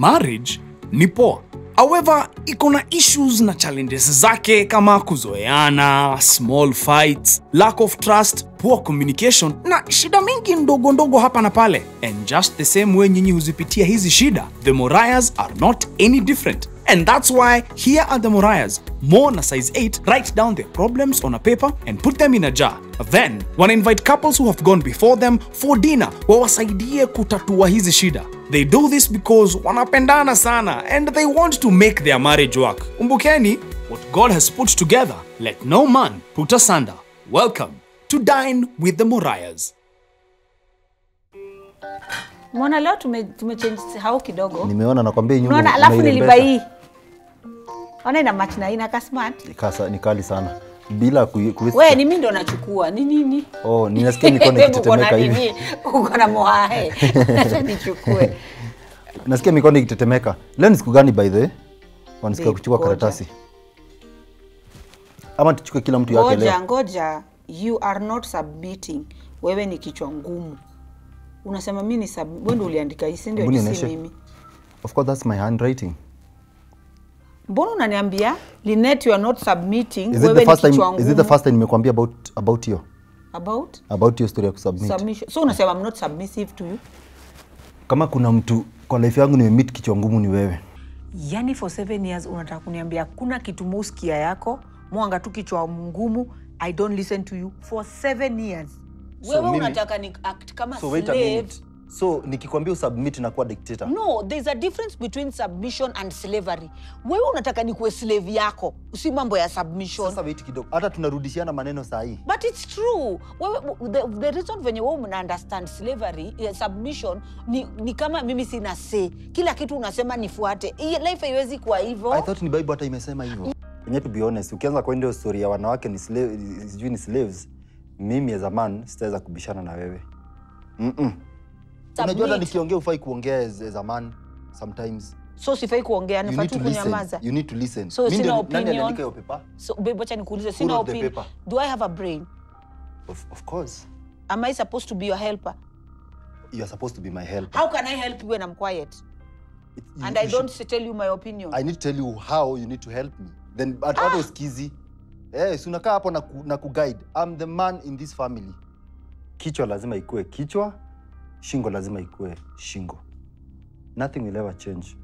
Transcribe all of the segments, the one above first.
marriage ni poa. However iko na issues na challenges zake kama kuzoeana small fights lack of trust poor communication na shida mingi ndogo ndogo hapa na pale. And just the same way nyinyi huzipitia hizi shida the morayas are not any different And that's why here at the Morayas, Mo a size 8 write down their problems on a paper and put them in a jar. Then, wana invite couples who have gone before them for dinner wawasaidie kutatua hizi shida. They do this because wanapendana sana and they want to make their marriage work. Umbukeni, what God has put together, let no man put asunder. Welcome to Dine with the Morayas. Mwana leo tume, tumechange hao kidogo. nimeona nakwambia nyumba Unaona alafu nilibai ina match na ina ka smart. Ni kali sana bila ku, ku Wewe ni mimi ndo nachukua. Ni nini? oh, ninasikia mikono ikitetemeka hivi? Uko na mohae. Acha nichukue. nasikia mikono ikitetemeka leo ni siku gani by the way wanasikia kuchukua karatasi ama tuchukue kila mtu yake Ngoja leo ngoja. You are not submitting. Wewe ni kichwa ngumu. Unasema mimi ni sub... wewe ndio uliandika hii si ndio? Si mimi. of course that's my handwriting Mbona unaniambia Linet you are not submitting? is it wewe the ni first time is it the first time nimekwambia about about hiyo About? About hiyo story ya kusubmit. Submission. So unasema I'm not submissive to you? kama kuna mtu kwa life yangu nimemeet kichwa ngumu ni wewe. Yani for seven years unataka kuniambia kuna kitu muskia yako mwanga tu kichwa ngumu i don't listen to you for seven years. So wewe mimi- unataka ni act kama so wait a slave so nikikwambia usubmit na kuwa dictator. No there's a difference between submission and slavery. Wewe unataka nikuwe slave yako si mambo ya submission. Sasa wait kidogo. Hata tunarudishiana maneno saa hii. But it's true. Wewe the, the reason venye wewe una understand slavery yeah, submission ni, ni kama mimi sina say. Kila kitu unasema nifuate. Hii life haiwezi kuwa hivyo. I thought ni Bible hata imesema hivyo. Yenye to be honest, ukianza kwa ndio story ya wanawake ni slave, sijui ni slaves, mimi as a man sitaweza kubishana na wewe. Mm -mm. Unajua hata nikiongea ufai kuongea as, a man sometimes. so sifai kuongea You nafaa tu kunyamaza You need to listen. So sina opinion. nani opinion. aliandika hiyo paper? so babe cha nikuulize sina opinion do i have a brain Of, of course. am i supposed to be your helper You are supposed to be my helper. how can i help you when i'm quiet It, you, and i should, don't should- tell you my opinion I need to tell you how you need to help me. Then but hata usikizi. Eh, si unakaa hapo na, ku, na kuguide. I'm the man in this family. Kichwa lazima ikue kichwa, shingo lazima ikue shingo. Nothing will ever change.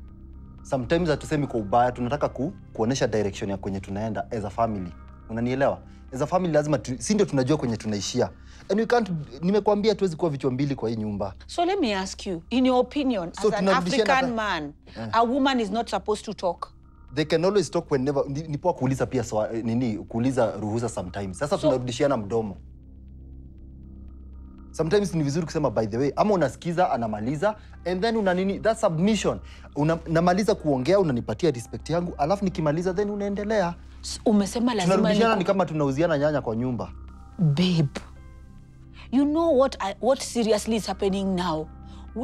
Sometimes hatusemi kwa ubaya, tunataka ku, kuonesha direction ya kwenye tunaenda as a family. Unanielewa? As a family lazima tu, si ndio tunajua kwenye tunaishia. And we can't nimekuambia tuwezi kuwa vichwa mbili kwa hii nyumba. so let me ask you in your opinion So as an african man, yeah. a woman is not supposed to talk they can always talk whenever ni, ni poa kuuliza pia swa, nini kuuliza ruhusa sometimes sasa So- tunarudishiana mdomo sometimes ni vizuri kusema by the way ama unasikiza anamaliza and then una nini that submission. Una, namaliza kuongea unanipatia respect yangu alafu nikimaliza then unaendelea. Umesema lazima tunarudishana, ni kama tunauziana nyanya kwa nyumba. Babe you know what, I, what seriously is happening now?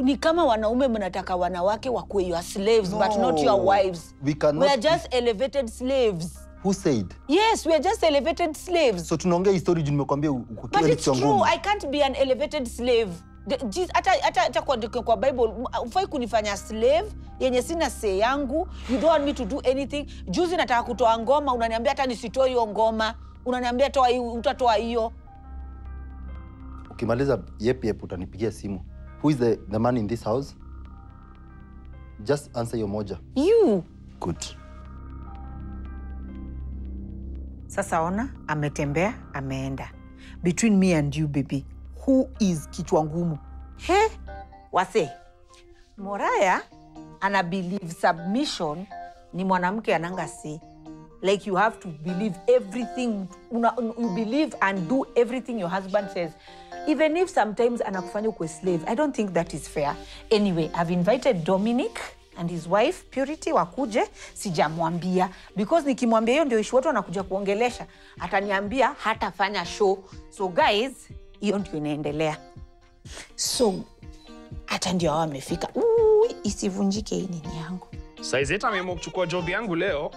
Ni kama wanaume mnataka wanawake wakuwe your slaves no, but not your wives. We cannot we are just elevated slaves who said? Yes we are just elevated slaves. So tunaongea history juu nimekwambia but it's true i can't be an elevated slave. Hata kwa, kwa bible ufai kunifanya slave yenye sina say yangu. You don't want me to do anything. Juzi nataka kutoa ngoma unaniambia hata nisitoe hiyo ngoma. Unaniambia toa hii utatoa hiyo. Ukimaliza yep yep utanipigia simu. Who is the, the man in this house? Just answer your moja. You. Good sasa ona ametembea ameenda. Between me and you baby who is kichwa ngumu? He wase. Moraya ana believe submission ni mwanamke ananga si. Like you have to believe everything. Una, you believe and do everything your husband says. Even if sometimes anakufanya ukwe slave i don't think that is fair. Anyway i've invited dominic and his wife purity wakuje sijamwambia. Because nikimwambia hiyo ndio ishu watu wanakuja kuongelesha. Ataniambia hatafanya show. So guys hiyo ndio inaendelea. So hata ndio hawa amefika isivunjike hii nini yangu. Saizeta ameamua kuchukua job yangu leo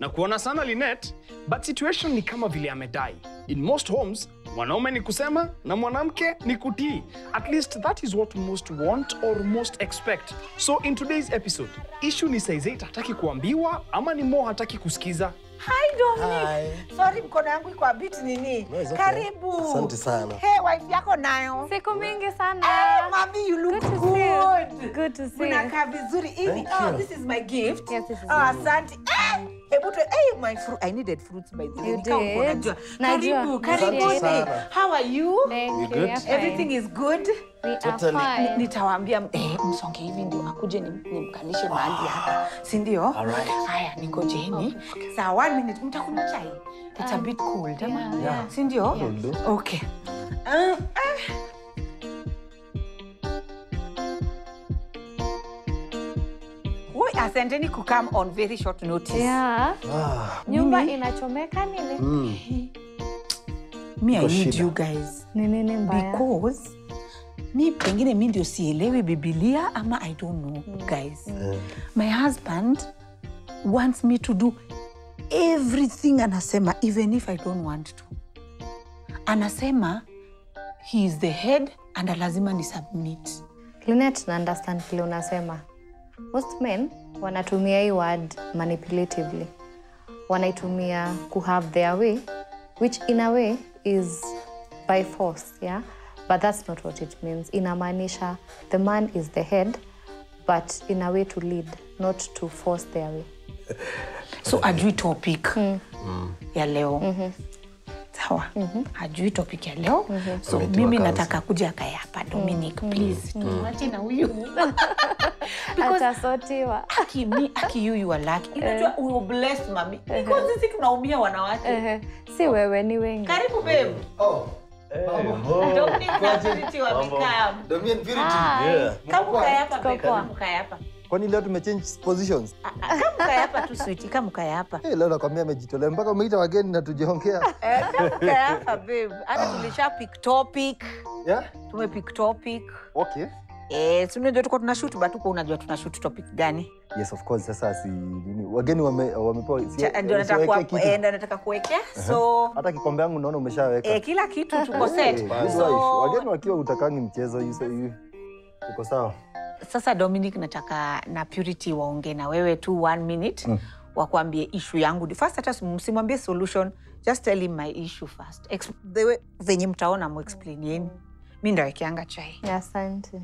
na kuona sana linet but situation ni kama vile amedai. In most homes mwanaume ni kusema na mwanamke ni kutii at least that is what most want or most expect so in today's episode issue ni Saizeit 8 hataki kuambiwa ama ni mo hataki kusikiza Hi, Dominic. Hi. Sorry, mkono yangu iko a bit nini. No, okay. Karibu. Asante sana. Hey, wife yako nayo. Siku mingi sana. Hey, mami, you look Good to good. Good to see. Unakaa vizuri hivi. Oh, this is my gift. Yes, this is Oh, asante. Eh, hebu tu hey, my fruit. I needed fruits by the way. You did. unajua. Karibu, Asante karibuni. sana. How are you? Thank you. good? Everything is good. Totally. nitawaambia eh, msonge hivi ndio akuje nimkalishe mahali hapa si ndio Alright. haya nikojeni saa one minute mtakunywa chai it's a bit cold ama yeah, yeah. si ndio okay ah. Woi, ku come on very short notice Yeah. Ah, Nyumba inachomeka nini? mm. me i need shida. you guys Ni nini mbaya? because mi pengine mi ndio sielewi bibilia ama i don't know mm. guys Mm. my husband wants me to do everything anasema even if i don't want to anasema he is the head and lazima ni submit Linet na understand kile unasema. Most men wanatumia hii word manipulatively. Wanaitumia ku have their way which in a way is by force, yeah? But that's not what it means. Inamaanisha the man is the head but in a way to lead, not to force their way. so ajui topic mm. ya leo sawa. Mm -hmm. ajui topic ya leo. Mm -hmm. so Kometi mimi kansa. nataka kuja akae hapa dominic please. tuache na huyu. Because- Atasotiwa. aki mi aki you you are lucky. Unajua we bless mami. Because sisi tunaumia wanawake. Ehe, si wewe ni wengi. karibu babe. Dominic na Purity Dominic. Kama hapa kama hapa. Kwani leo tumechange positions Ah, ah, Kama kaya hapa tu sweetie, kama kaya hapa. Eh, leo nakwambia amejitolea mpaka umeita wageni na tujiongea Eh, kama ukae hapa babe. Hata tulisha pick topic. yeah? Tume pick topic. okay Eh, si unajua tuko tuna shoot but uko unajua tuna shoot topic gani? yes of course sasa si nini wageni wame, wamepewa Ndio nataka kuwa- eh, ndio nataka kuwekea. So hata kikombe yangu naona umeshaweka eh, kila kitu tuko Eh, set. So wageni wakiwa utakangi mchezo say you- uko sawa? Sasa Dominic nataka na Purity waongee na wewe tu one minute mm. wakuambie issue yangu. First hata msimwambie solution. Just tell him my issue first. Ex the way venye mtaona muexplainieni mi ndawekeanga chai. Asante.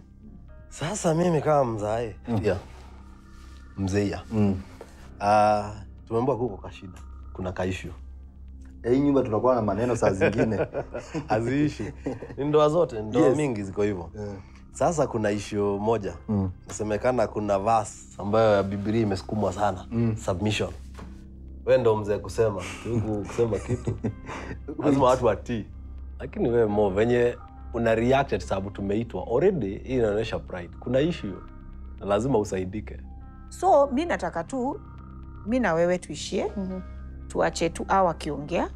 sasa mimi kama mzae. Yeah. mzeia. Mm. uh, tumeambua kuko kashida kuna kaishu Eh, hii nyumba tunakuwa na maneno saa zingine. Haziishi. Ni ndoa zote. Ndoa Yes. mingi ziko hivyo. Eh. Sasa kuna ishu moja. Mm. nasemekana kuna vas ambayo ya bibilia imesukumwa sana. Mm. submission. We ndo mzee kusema. Huku kusema kitu. Lazima watu watii. Lakini we mo venye una reacted sababu tumeitwa. Already hii inaonyesha pride. Kuna issue. Na lazima usaidike. So mi nataka tu mi na wewe tuishie. Mm -hmm. tuache tu au akiongea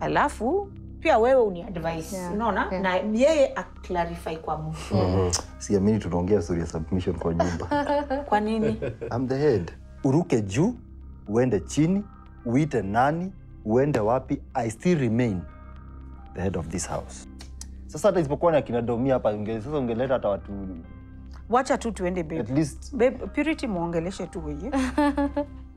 alafu pia wewe uni advice Yeah. unaona Yeah. na yeye aclarify kwa mfu mm -hmm. siamini tunaongea story ya submission kwa nyumba kwa nini I'm the head uruke juu uende chini uite nani uende wapi i still remain the head of this house sasa hata isipokuwa na kina domia hapa unge, sasa ungeleta hata watu wacha tu tuende babe. at least Babe, purity muongeleshe tu weye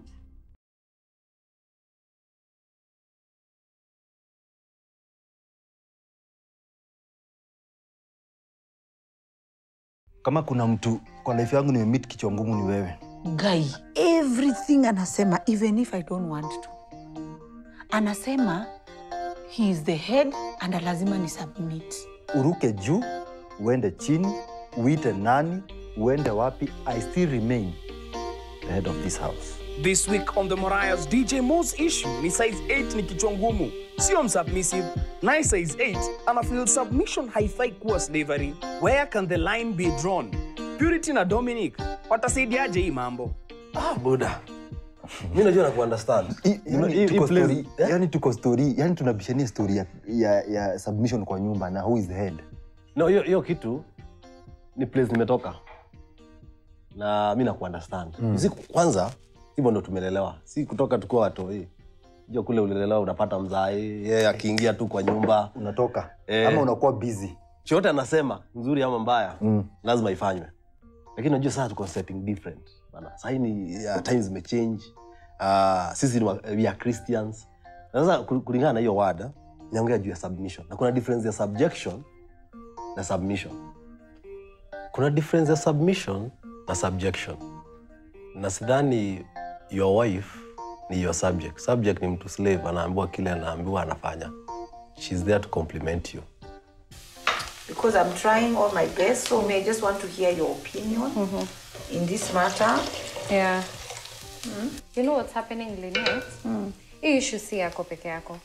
kama kuna mtu kwa life yangu nimemit kichwa ngumu ni wewe. Guy everything anasema even if i don't want to anasema he is the head and lazima ni submit. Uruke juu uende chini uite nani uende wapi i still remain the head of this house. This week on the Mariah's DJ Mo's issue ni size 8 ni kichwa ngumu, sio msubmissive. Naye is 8 ana feel submission haifai kuwa slavery. Where can the line be drawn? Purity na Dominic watasaidiaje hii mambo? ah, buda mi najua na kuunderstand know, yani tuko story- eh? yani tunabishania story ya, ya, ya submission kwa nyumba na who is the head no hiyo hiyo kitu ni place nimetoka na mi nakuunderstand mm. si kwanza hivyo ndo tumelelewa si kutoka tukiwa watoi hiyo kule ulilelewa unapata mzai yeye akiingia tu kwa nyumba. Unatoka. Eh. ama unakuwa busy. Chote anasema nzuri ama mbaya Mm. lazima ifanywe. Lakini unajua sasa tuko setting different bana. Sasa ni uh, times zimechange uh, sisi ni we are christians. Sasa kulingana na hiyo wada naongea juu ya submission. Na kuna difference ya subjection na submission. Kuna difference ya submission na subjection. Na sidhani your wife ni your subject subject ni mtu slave anaambiwa kile anaambiwa anafanya shes there to compliment you because I'm trying all my best. So may I just want to hear your opinion mm -hmm. in this matter. Yeah. Mm. You know what's happening, Lynette? Mm. Hii issue si yako peke yako.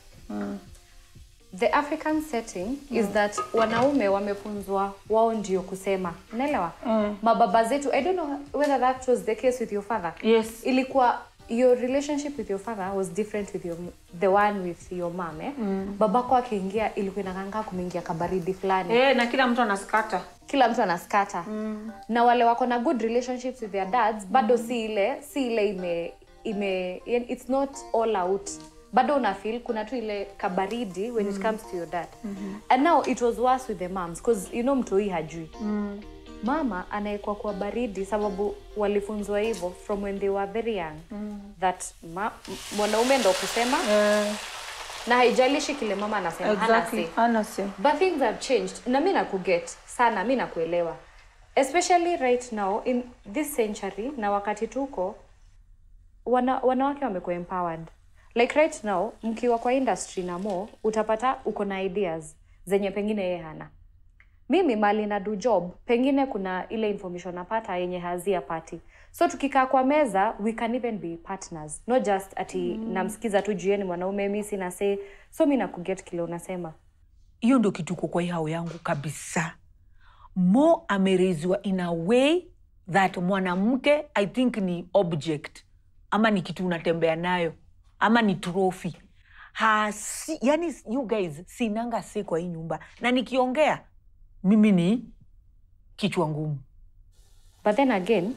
The African setting mm. is that wanaume wamefunzwa wao ndio kusema. Unaelewa? Mm. Mababa zetu, I don't know whether that was the case with your father. Yes. Ilikuwa your relationship with your father was different with your the one with your mom eh? mm. Babako akiingia ilikuwa inakanga kumeingia kabaridi fulani Eh, na kila mtu anaskata. kila mtu anaskata mm. na wale wako na good relationships with their dads bado si ile si ile ime ime it's not all out bado una feel kuna tu ile kabaridi when mm. it comes to your dad mm-hmm. and now it was worse with the moms because you know mtoi hajui mm. Mama anaekwa kwa baridi sababu walifunzwa hivo from when they were very young. Mm. that ma, mwanaume ndo kusema yeah na haijalishi kile mama anasema exactly. anase but things have changed na mi nakuget sana mi nakuelewa. Especially right now in this century na wakati tuko wana, wanawake wamekuwa empowered. Like right now mkiwa kwa industry na mo utapata uko na ideas zenye pengine yeye hana mimi mali na do job. Pengine kuna ile information napata yenye hazia pati so tukikaa kwa meza we can even be partners. Not just ati mm. namsikiza tu jueni mwanaume mi sina say. So mi nakuget kile unasema. Hiyo ndio kitu kwa hao yangu kabisa. Mo amereziwa in a way that mwanamke i think ni object. Ama ni kitu unatembea nayo. Ama ni trophy. Hasi yani you guys sinanga si kwa hii nyumba. Na nikiongea mimi ni kichwa ngumu. But then again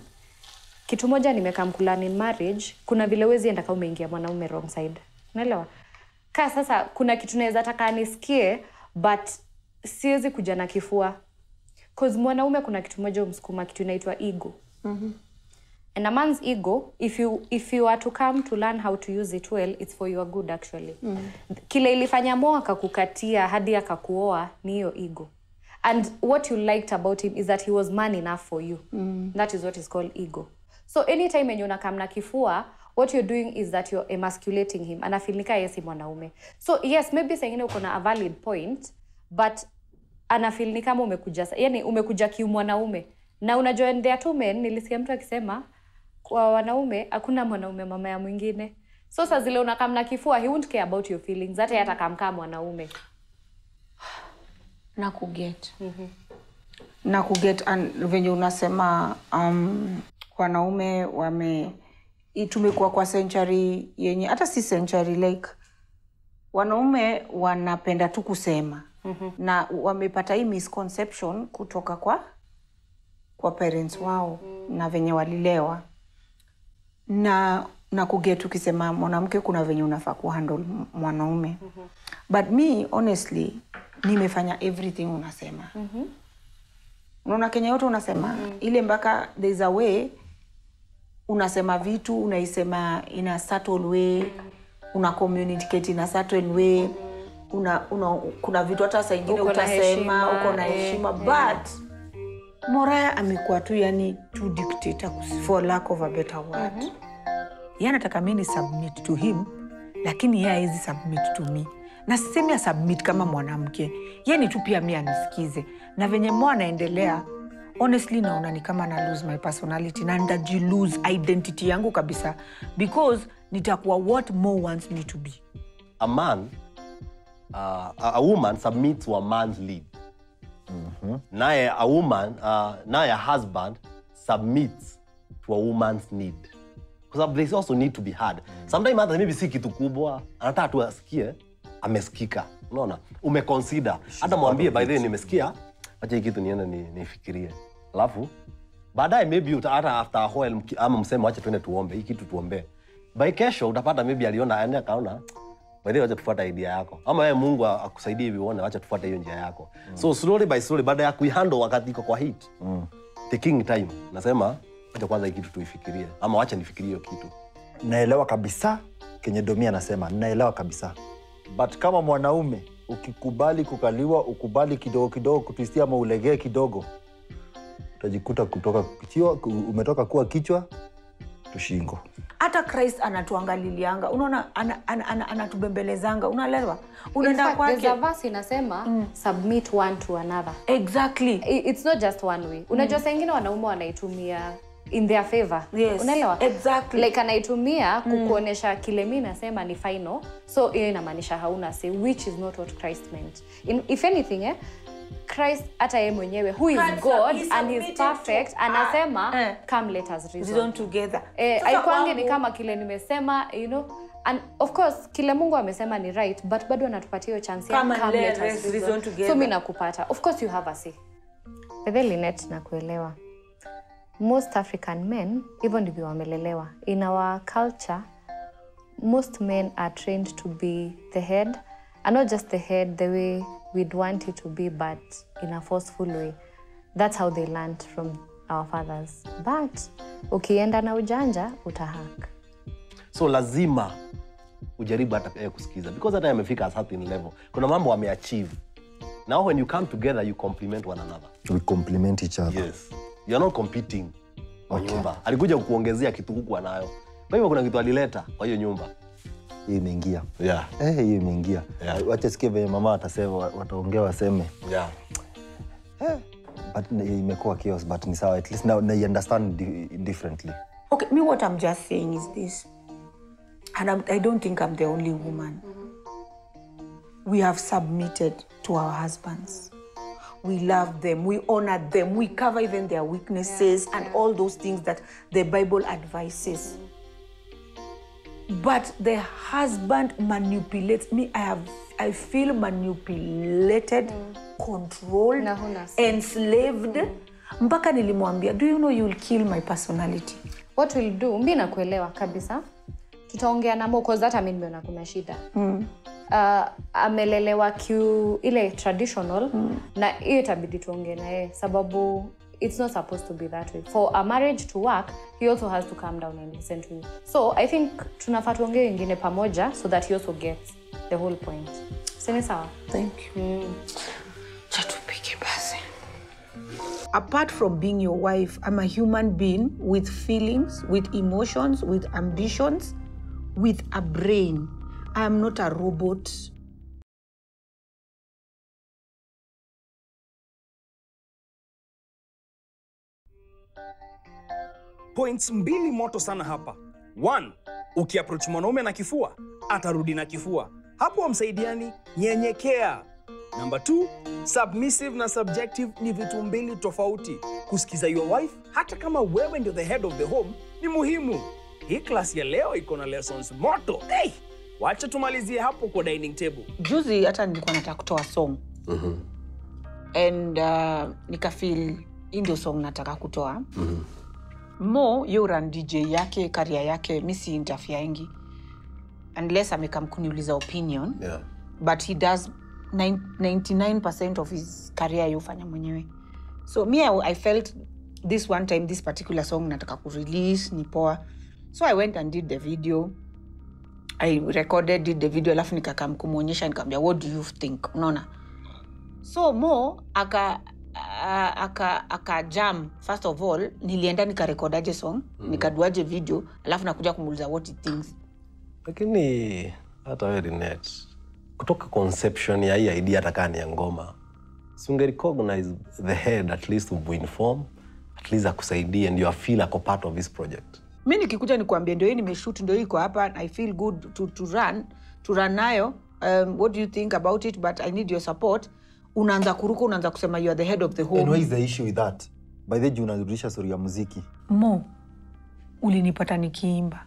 kitu moja nimekamkulani marriage kuna vile wezi enda kama umeingia mwanaume wrong side. Unaelewa? Kaa sasa kuna kitu naweza taka nisikie but siwezi kuja na kifua. Cause mwanaume kuna kitu moja umsukuma kitu inaitwa ego. And a man's ego if you if you are to come to learn how to use it well it's for your good actually. Mm. kile ilifanya mo akakukatia hadi akakuoa ni hiyo ego and what you liked about him is that he was man enough for you. Mm. that is what is called ego. So anytime enye unakamna na kifua what you're doing is that you're emasculating him. Anafilnika yesi mwanaume. So yes maybe sengine uko na a valid point but anafil ni kama umekuja yani umekuja kiumwanaume na unajua are two men nilisikia mtu akisema kwa wanaume hakuna mwanaume mama ya mwingine. So saa zile unakamna kifua he won't care about your feelings. Hata yeye atakamkaa mwanaume na kuget na kuget venye unasema um, wanaume wame tumekuwa kwa century yenye hata si century like wanaume wanapenda tu kusema mm-hmm. na wamepata hii misconception kutoka kwa kwa parents wao mm-hmm. na venye walilewa na na kuget ukisema mwanamke kuna venye unafaa kuhandle mwanaume mm-hmm. but me honestly nimefanya everything unasema mm-hmm. unaona kenya yote unasema mm-hmm. ile mpaka there is a way unasema vitu unaisema in a subtle way una communicate in a certain way una, una, kuna vitu hata saa ingine utasema uko na heshima yeah. but moraya amekuwa tu yani tu dictator for lack of a better word mm-hmm. Yeye anataka mimi ni submit to him lakini yeye hawezi submit to me na sisemi ya submit kama mwanamke. Ye ni tu pia mi anisikize. Na venye mo anaendelea honestly naona ni kama na lose my personality na ndaji lose identity yangu kabisa. Because nitakuwa what mo wants me to be. A man uh, a, woman submits to a man's lead. Naye a woman uh, naye a husband submits to a woman's need. Kwa sababu there is also need to be heard. Sometimes hata maybe si kitu kubwa anataka tu asikie amesikika. Unaona? Umeconsider. Hata mwambie by the way nimesikia acha hii kitu niende ni- nifikirie alafu baadaye maybe hata after a while ama mseme wacha tuende tuombe hii kitu tuombee by kesho utapata maybe aliona aende akaona Baadaye wacha tufuate idea yako. Ama wewe mungu akusaidie hivi uone wacha tufuate hiyo njia yako. So slowly by slowly baada ya kuihandle wakati iko kwa hit taking time nasema wacha kwanza hii kitu tuifikirie. Ama wacha nifikirie hiyo kitu. Naelewa kabisa kenye domi anasema. Naelewa kabisa but kama mwanaume ukikubali kukaliwa ukubali kidogo kidogo kutwistia ama ulegee kidogo utajikuta kutoka kichwa, umetoka kuwa kichwa tushingo hata christ anatuangalilianga unaona ana- ana- ana- anatubembelezanga. Unaelewa? Unaenda kwake. verse inasema submit one to another. Exactly. It's not just one way. Unajua saa ingine wanaume wanaitumia in their favor. Yes, unaelewa? exactly. like anaitumia kukuonyesha kile mi nasema ni final. So hiyo inamaanisha hauna say which is not what christ meant. In, if anything eh, christ hata yeye mwenyewe who is Christ, god he and is perfect anasema uh, come let us reason. Reason together. Eh, Sasa aikwangi ni kama kile nimesema you know and of course kile mungu amesema ni right but bado anatupatia hiyo chance ya Come come let let us reason. reason. Together. so mimi nakupata. Of course you have a say. Bedhe Linet nakuelewa most african men hivyo ndivyo wamelelewa in our culture most men are trained to be the head and not just the head the way we'd want it to be but in a forceful way. That's how they learned from our fathers. But ukienda na ujanja utahak. So lazima ujaribu hata yeye kusikiza because hata amefika a certain level. Kuna mambo ameachieve now when you come together you complement one another. We compliment each other. Yes you are not competing kwa okay. nyumba alikuja kukuongezea kitu huku anayo kwa hivyo kuna kitu alileta kwa hiyo nyumba hiyo imeingia yeah. Eh, hii imeingia Yeah. wacha sikie venye mama watasema wataongea waseme Yeah. but imekuwa chaos but ni sawa at least now they understand di differently Okay, me what I'm just saying is this, and I'm, I don't think I'm the only woman. We have submitted to our husbands. We love them, we honor them, we cover even their weaknesses and all those things that the Bible advises. But the husband manipulates me. I have, I feel manipulated, mm. controlled, enslaved. enslaved. Mpaka nilimwambia, do you know you will kill my personality? what will do mi nakuelewa kabisa tutaongea na mo cause hata mi nimeona kuna shida mm. Uh, amelelewa kiu ile traditional mm. na hiyo itabidi tuongee na yeye sababu it's not supposed to be that way for a marriage to work he also has to come down and listen to you so i think tunafaa tuongee wengine pamoja so that he also gets the whole point sini sawa Thank you. mm. basi. Apart from being your wife, I'm a human being with feelings, with emotions, with ambitions, with a brain. I am not a robot. points mbili moto sana hapa. One, ukiapproach mwanaume na kifua atarudi na kifua. Hapo wamsaidiani nyenyekea. Namba two, submissive na subjective ni vitu mbili tofauti. Kusikiza your wife hata kama wewe ndio the head of the home ni muhimu. Hii klasi ya leo iko na lessons moto. Hey, wacha tumalizie hapo kwa dining table. Juzi hata nilikuwa nataka kutoa song. And uh, nikafil hii ndio song nataka kutoa. Mo yo ran dj yake karia yake misi si interfiaingi unless amekam kuniuliza opinion. Yeah. but he does nine- 99% of his career yofanya mwenyewe. So me I, i felt this one time this particular song nataka kurelease ni poa. So i went and did the video i recorded the video alafu nikakam kumwonyesha nikamwambia what do you think? Unaona? So mo aka uh, aka aka jam. First of all nilienda nikarekodaje song mm-hmm. nikaduaje video alafu nakuja kumuuliza what he thinks. Lakini hata wewe Linet, kutoka conception ya hii idea hata kaa ni ya ngoma siunge recognize the head at least umuinform at least akusaidie ndio afeel ako part of this project mi nikikuja nikuambia ndio hii nimeshut ndio hii iko hapa i feel good to, to run to run nayo. Um, what do you think about it? But i need your support. Unaanza kuruka unaanza kusema you are the head of the and what is the issue with that by the juu unarudisha stori ya muziki. Mo ulinipata nikiimba.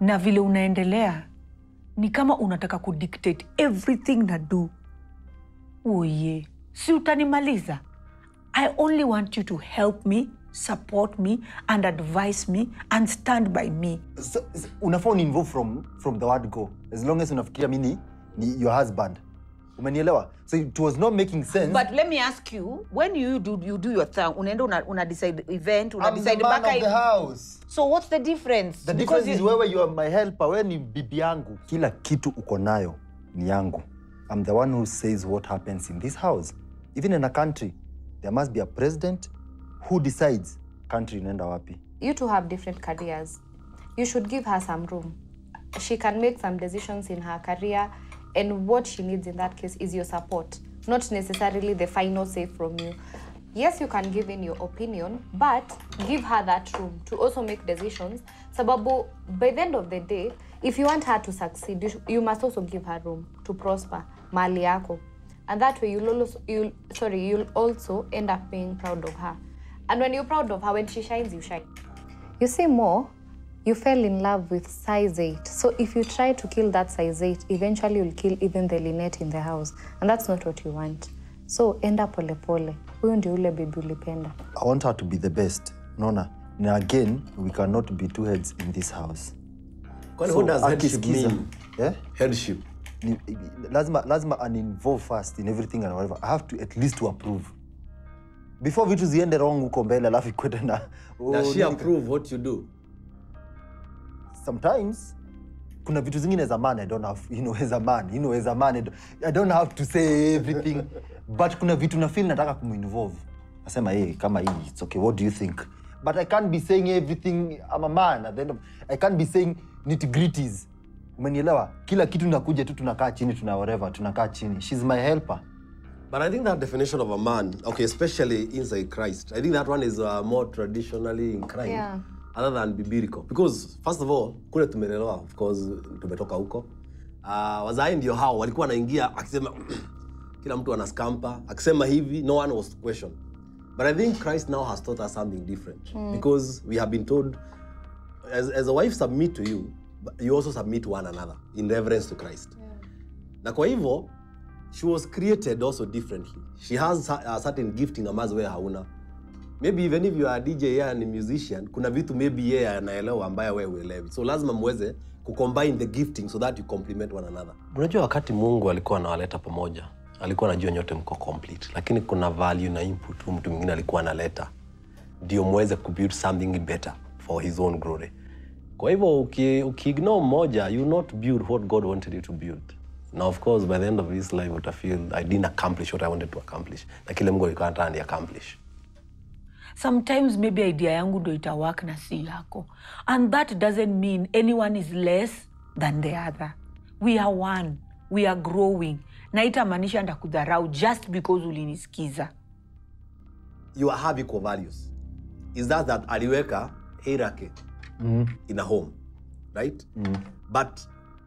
Na vile unaendelea ni kama unataka kudictate everything na do. Oye si utanimaliza? I only want you to help me support me and advise me and stand by me. So, so, unafaa uninvolve from, from the word go. As long as unafikiria mi ni, ni your husband. Umenielewa? So it was not making sense. But let me ask you when you do, you do your thing unaenda una, una decide event una I'm the decide man the house. So what's the difference? The Because is you- wewe you are my helper wewe ni bibi yangu. Kila kitu uko nayo ni yangu. I'm the one who says what happens in this house. Even in a country there must be a president who decides country inaenda wapi you two have different careers. You should give her some room. She can make some decisions in her career, and what she needs in that case is your support, not necessarily the final say from you. Yes, you can give in your opinion, but give her that room to also make decisions. Sababu, by the end of the day, if you want her to succeed, you, must also give her room to prosper, mali yako. And that way, you'll also, you'll, sorry, you'll also end up being proud of her. And when you're proud of her, when she shines, you shine. You see more, you fell in love with size 8. So if you try to kill that size 8, eventually you'll kill even the Lynette in the house. And that's not what you want. So enda pole pole. Huyu ndio ule baby ulipenda. i want her to be the best unaona na again we cannot be two heads in this house Kwani So, what does headship akisikiza, mean? eh? Headship. ni, lazima lazima uninvolve first in everything and whatever i have to at least to approve before vitu ziende wrong huko mbele alafu ikwete na oh, Does she nini- approve what you do? sometimes kuna vitu zingine za man i don't have you know as a man you know as a man I don't- i don't have to say everything. But kuna vitu na feel nataka kumuinvolve nasema hey, kama hii it's okay what do you think? But i can't be saying everything i'm a man at the end of, i can't be saying nitgrities umenielewa? Kila kitu nakuja tu tunakaa chini tuna whatever tunakaa chini. She's my helper But I think that definition of a man, okay, especially inside Christ, I think that one is uh, more traditionally inclined Yeah. other than biblical. Because first of all, kule tumelelewa, of course, tumetoka huko. Uh, wazai ndio hao walikuwa wanaingia akisema kila mtu ana scamper, akisema hivi, no one was questioned. question. But I think Christ now has taught us something different mm. because we have been told as, as a wife submit to you, but you also submit to one another in reverence to Christ. Yeah. na kwa hivyo she was created also differently. She has a certain gifting ambazo wewe hauna. Maybe even if you are a dj yeye ni musician kuna vitu maybe yeye anaelewa ambayo wewe huelewi. so lazima muweze kucombine the gifting so that you complement one another. Unajua wakati mungu alikuwa anawaleta pamoja alikuwa anajua nyote mko complete lakini kuna value na input mtu mwingine alikuwa analeta. Ndio muweze kubuild something better for his own glory. Kwa hivyo uki, ukiignore mmoja you not build what god wanted you to build na of course by the end of this life utafeel i didn't accomplish what i wanted to accomplish. Na kile mungu alikuwa anataka ni accomplish sometimes maybe idea yangu ndo itawak na si yako. And that doesn't mean anyone is less than the other. We are one. We are growing. Na itamaanisha ndakudharau just because ulinisikiza. You have equal values. Is that that aliweka hierarchy in a home right? Mm. but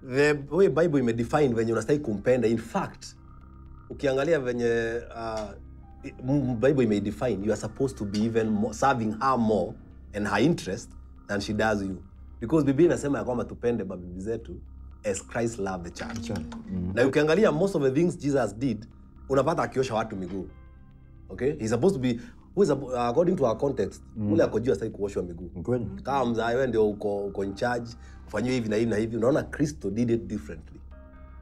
the way bible imedefine venye unastahili kumpenda in fact ukiangalia venye uh, bible imedefine you are supposed to be even more, serving her more and her interest than she does you. Because biblia inasema ya kwamba tupende mabibi zetu as christ loved the church. Mm. na ukiangalia most of the things jesus did unapata akiosha watu miguu. Okay? He's supposed to be who is, according to our context ule ako juu astaki kuoshwa miguu. Kama wewe ndio uko, uko in charge ufanyiwe hivi na hivi na hivi. Unaona kristo did it differently.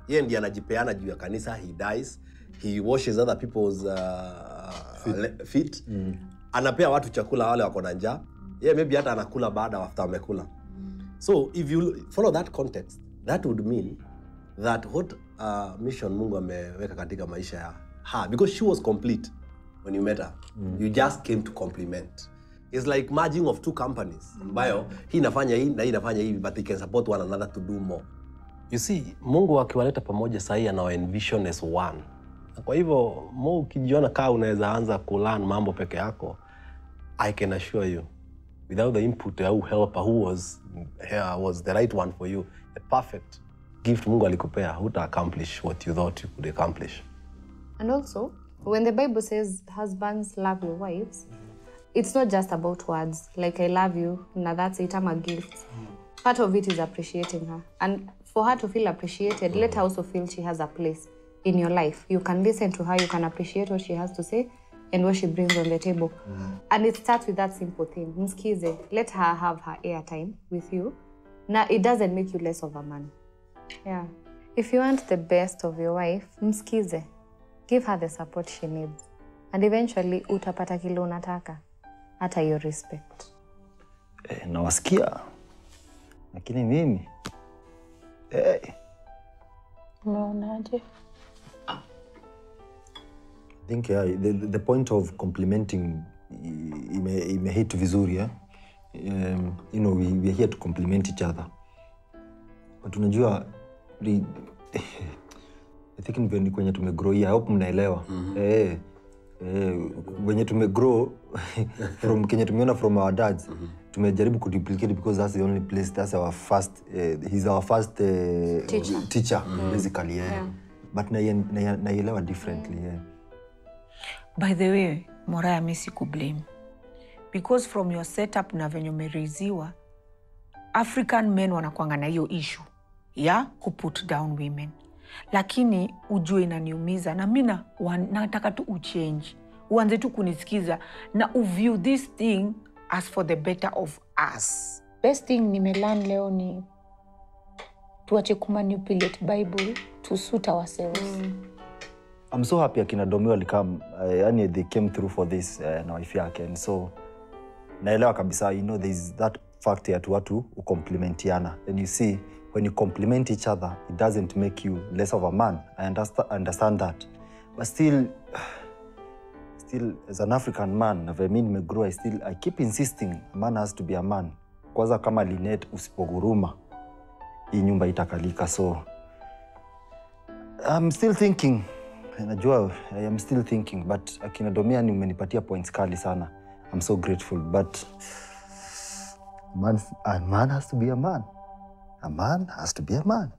Yeye ndiye anajipeana juu ya kanisa he dies he washes other people's uh, feet, feet. Mm. anapea watu chakula wale wako na njaa. Yeye maybe hata anakula baada after amekula. So if you follow that context that would mean that what uh, mission mungu ameweka katika maisha ya her because she was complete when you met her. Mm. you just came to compliment It's like merging of two companies. Ambayo hii inafanya hii na hii inafanya hivi but they can support one another to do more. You see mungu akiwaleta pamoja sahii anawa envision as one. Na kwa hivyo mo ukijiona kaa unaweza anza kulan mambo peke yako i can assure you without the input au helper who was, uh, was the right one for you the perfect gift mungu alikupea huta accomplish what you thought you could accomplish. And also, when the Bible says husbands love your wives, it's not just about words like I love you, na that's it, I'm a gift. Part of it is appreciating her. And for her to feel appreciated, mm. let her also feel she has a place in your life. You can listen to her, you can appreciate what she has to say, and what she brings on the table. mm. And it starts with that simple thing. Mskize, let her have her airtime with you. Now, it doesn't make you less of a man. Yeah. If you want the best of your wife, mskize. Give her the support she needs. And eventually, utapata kile unataka. Hata hiyo respect. eh, nawasikia. Lakini mimi eh, Umeonaje? I think yeah, the, the point of complimenting i- ime, imehit vizuri eh? um, you know, we, we are here to compliment each other. But unajua I think ni venye kwenye tumegrow I hope mnaelewa. Eh, eh, wenye tumegrow from kenye tumeona from our dads tumejaribu kuduplicate because that's the only place that's our first uh, he's our first uh, Teacher. teacher basically yeah. Yeah. but naie- na naielewa differently yeah. by the way moraya mi sikublame because from your setup na venye umeriziwa african men wanakwanga na hiyo issue ya kuput down women lakini ujue inaniumiza na mi nataka tu uchange. Uanze tu kunisikiza na uview this thing as for the better of us. Best thing nimelan leo ni tuache kumanipulate Bible to suit ourselves. I'm so happy akina Domi walikam uh, yani they came through for this uh, na wife yake. And so naelewa kabisa you know there is that fact ya tu watu ukomplimentiana. And you see when you compliment each other it doesn't make you less of a man I understand, understand that but still still as an African man na vile nimegrow I still I keep insisting a man has to be a man kwanza kama Linet usipoguruma hii nyumba itakalika so I'm still thinking. Najua I am still thinking but akina Domiani umenipatia points kali sana. I'm so grateful but man, a man has to be a man. A man has to be a man.